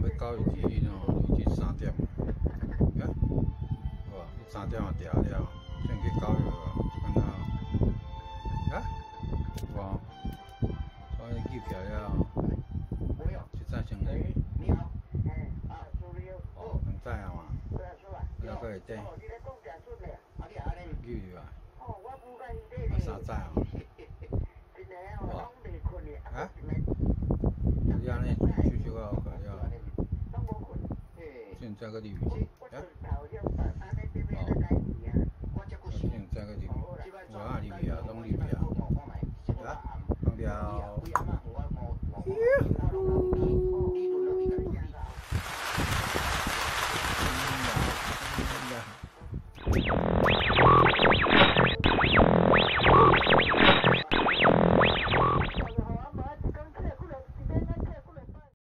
九日去喏，已经三点，啊，好啊，你三点也调了，先去教育啊，安那，啊，哇，所以记起来了，一早先来，哦，两早啊嘛，了个会顶，记住啊，啊三早啊，哇，啊，加个鲤鱼，好、啊，那边加个鲤鱼，五啊鲤鱼啊，龙啊，啊，边。